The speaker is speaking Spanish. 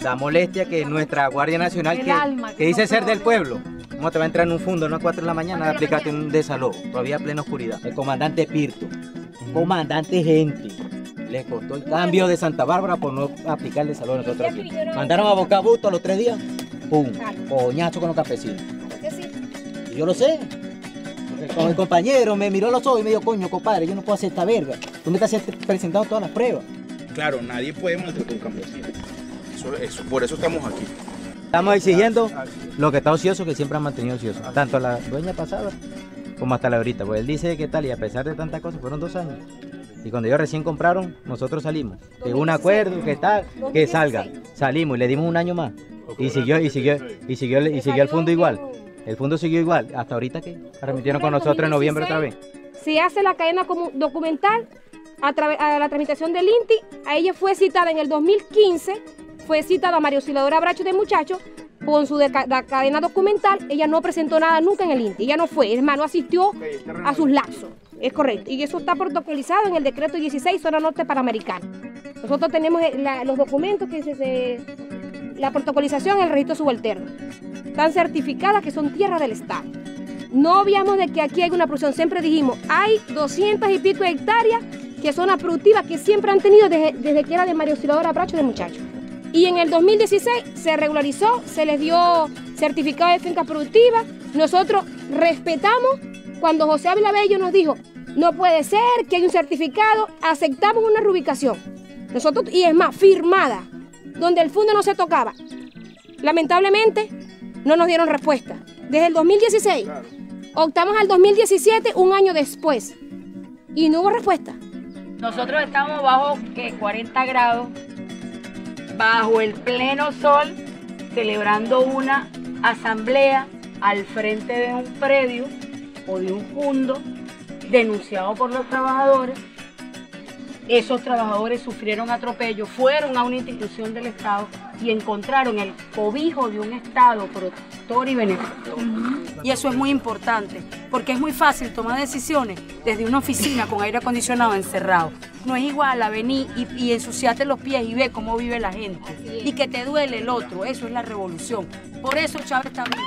da molestia que nuestra Guardia Nacional, que, alma, que que dice no ser del pueblo, ¿cómo te va a entrar en un fondo a las 4 de la mañana a aplicarte un desalojo? Todavía a plena oscuridad. El comandante Pirto, comandante gente, le costó el cambio de Santa Bárbara por no aplicar el desalojo a nosotros aquí. Mandaron a Boca Busto a los tres días, ¡pum! Coñazo con los campesinos. Y yo lo sé. Con el compañero me miró los ojos y me dijo, coño, compadre, yo no puedo hacer esta verga. Tú me estás presentando todas las pruebas. Claro, nadie puede maltratar a un campesino. Eso, eso, por eso estamos aquí. Estamos exigiendo lo que está ocioso, que siempre han mantenido ocioso. Tanto la dueña pasada como hasta la ahorita. Pues él dice que tal, y a pesar de tantas cosas, fueron dos años. Y cuando ellos recién compraron, nosotros salimos. Que un acuerdo, que tal, que salga. Salimos y le dimos un año más. Y siguió, y siguió, y siguió, y siguió el fondo igual. El fondo siguió igual. Hasta ahorita que remitieron con nosotros en noviembre otra vez. se hace la cadena documental a, través a la tramitación del INTI. A ella fue citada en el 2015, fue citada María Osciladora Bracho de Muchacho con su deca- da- cadena documental. Ella no presentó nada nunca en el INTI, ella no fue, es más, no asistió a sus lapsos. Es correcto. Y eso está protocolizado en el decreto 16, zona norte panamericana. Nosotros tenemos eh, la- los documentos que se, se- la protocolización en el registro subalterno. Están certificadas que son tierra del Estado. No obviamos de que aquí hay una producción, siempre dijimos, hay 200 y pico de hectáreas que son las productivas que siempre han tenido desde, desde que era de María Auxiliadora Bracho de muchachos. Y en el 2016 se regularizó, se les dio certificado de fincas productivas. Nosotros respetamos cuando José Ávila Bello nos dijo, no puede ser que hay un certificado, aceptamos una reubicación. Nosotros, y es más, firmada, donde el fondo no se tocaba. Lamentablemente, no nos dieron respuesta. Desde el 2016, optamos al 2017, un año después, y no hubo respuesta. Nosotros estamos bajo que 40 grados, bajo el pleno sol, celebrando una asamblea al frente de un predio o de un fondo denunciado por los trabajadores. Esos trabajadores sufrieron atropello, fueron a una institución del Estado y encontraron el cobijo de un Estado protector y benefactor. Y eso es muy importante, porque es muy fácil tomar decisiones desde una oficina con aire acondicionado encerrado. No es igual a venir y, y ensuciarte los pies y ver cómo vive la gente y que te duele el otro. Eso es la revolución. Por eso Chávez también.